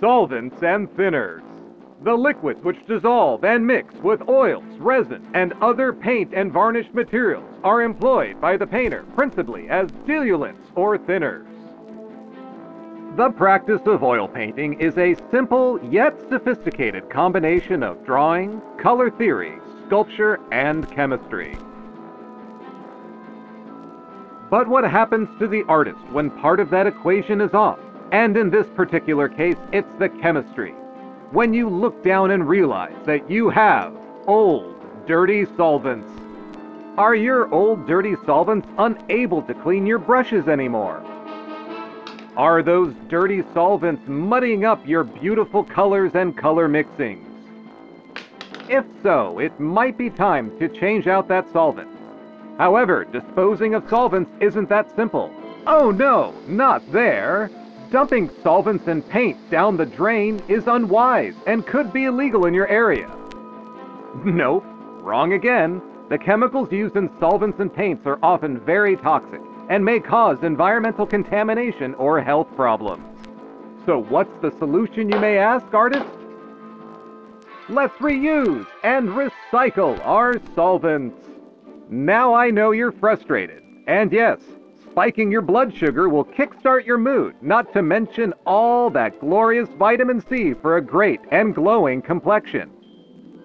Solvents and thinners. The liquids which dissolve and mix with oils, resin, and other paint and varnish materials are employed by the painter principally as diluents or thinners. The practice of oil painting is a simple yet sophisticated combination of drawing, color theory, sculpture, and chemistry. But what happens to the artist when part of that equation is off? And in this particular case, it's the chemistry. When you look down and realize that you have old, dirty solvents. Are your old, dirty solvents unable to clean your brushes anymore? Are those dirty solvents muddying up your beautiful colors and color mixings? If so, it might be time to change out that solvent. However, disposing of solvents isn't that simple. Oh no, not there! Dumping solvents and paint down the drain is unwise and could be illegal in your area. Nope, wrong again. The chemicals used in solvents and paints are often very toxic and may cause environmental contamination or health problems. So what's the solution, you may ask, artist? Let's reuse and recycle our solvents. Now I know you're frustrated. And yes, spiking your blood sugar will kickstart your mood, not to mention all that glorious vitamin C for a great and glowing complexion.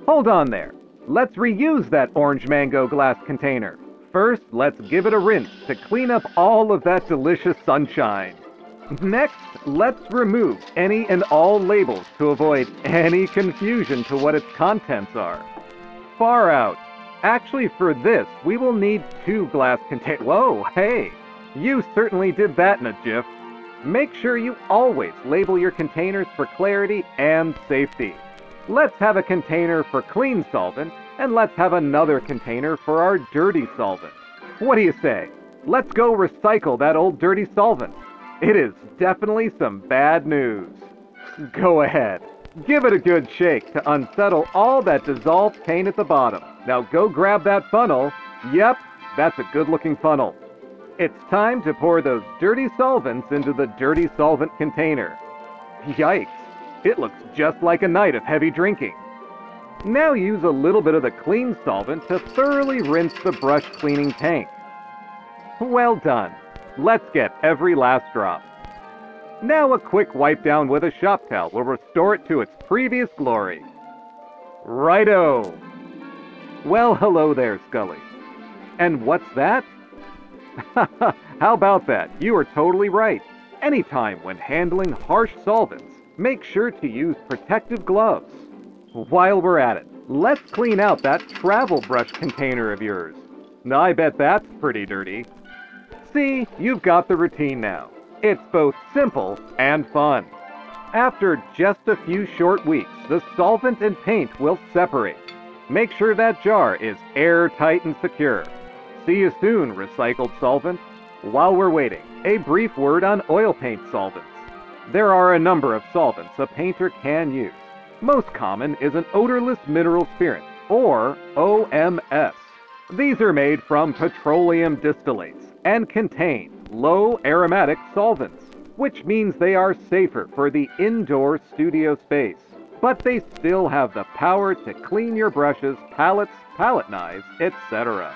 Hold on there. Let's reuse that orange mango glass container. First, let's give it a rinse to clean up all of that delicious sunshine. Next, let's remove any and all labels to avoid any confusion to what its contents are. Far out. Actually, for this, we will need two glass containers. Whoa, hey! You certainly did that in a jiff. Make sure you always label your containers for clarity and safety. Let's have a container for clean solvent, and let's have another container for our dirty solvent. What do you say? Let's go recycle that old dirty solvent. It is definitely some bad news. Go ahead. Give it a good shake to unsettle all that dissolved paint at the bottom. Now go grab that funnel. Yep, that's a good looking funnel. It's time to pour those dirty solvents into the dirty solvent container. Yikes, it looks just like a night of heavy drinking. Now use a little bit of the clean solvent to thoroughly rinse the brush cleaning tank. Well done. Let's get every last drop. Now a quick wipe down with a shop towel will restore it to its previous glory. Righto! Well, hello there, Scully. And what's that? How about that? You are totally right. Anytime when handling harsh solvents, make sure to use protective gloves. While we're at it, let's clean out that travel brush container of yours. I bet that's pretty dirty. See, you've got the routine now. It's both simple and fun. After just a few short weeks, the solvent and paint will separate. Make sure that jar is airtight and secure. See you soon, recycled solvent. While we're waiting, a brief word on oil paint solvents. There are a number of solvents a painter can use. Most common is an odorless mineral spirit, or OMS. These are made from petroleum distillates and contain low aromatic solvents, which means they are safer for the indoor studio space. But they still have the power to clean your brushes, palettes, palette knives, etc.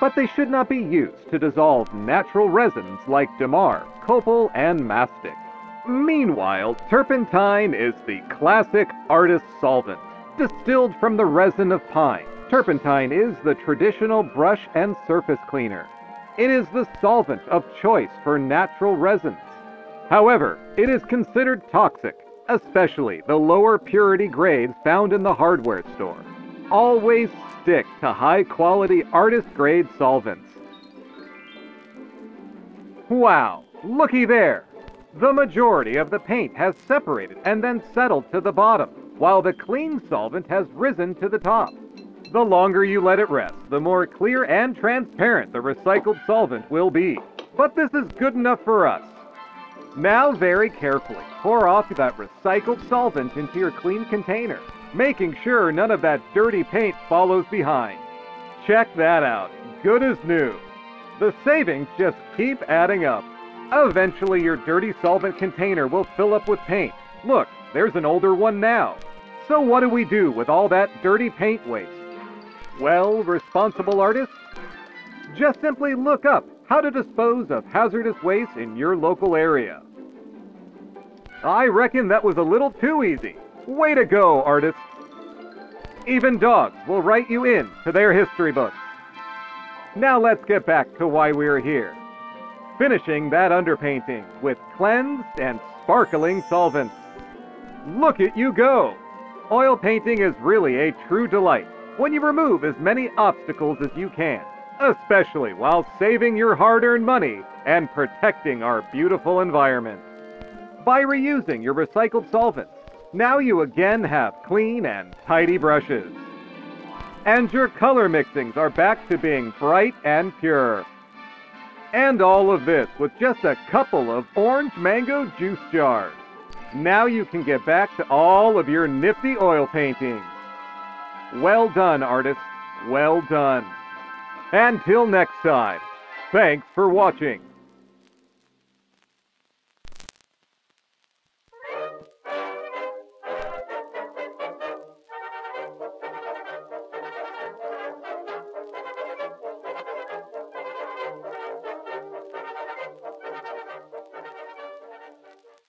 But they should not be used to dissolve natural resins like Damar, copal, and mastic. Meanwhile, turpentine is the classic artist solvent. Distilled from the resin of pine, turpentine is the traditional brush and surface cleaner. It is the solvent of choice for natural resins. However, it is considered toxic, especially the lower purity grades found in the hardware store. Always stick to high quality artist grade solvents. Wow, looky there! The majority of the paint has separated and then settled to the bottom, while the clean solvent has risen to the top. The longer you let it rest, the more clear and transparent the recycled solvent will be. But this is good enough for us. Now very carefully, pour off that recycled solvent into your clean container, making sure none of that dirty paint follows behind. Check that out. Good as new. The savings just keep adding up. Eventually, your dirty solvent container will fill up with paint, Look, there's an older one now. So what do we do with all that dirty paint waste? Well, responsible artists, just simply look up how to dispose of hazardous waste in your local area. I reckon that was a little too easy. Way to go, artist! Even dogs will write you in to their history books. Now let's get back to why we're here. Finishing that underpainting with cleansed and sparkling solvents. Look at you go! Oil painting is really a true delight when you remove as many obstacles as you can, especially while saving your hard earned money and protecting our beautiful environment. By reusing your recycled solvents, now you again have clean and tidy brushes. And your color mixings are back to being bright and pure. And all of this with just a couple of orange mango juice jars. Now you can get back to all of your nifty oil paintings. Well done, artists. Well done. Until next time, thanks for watching.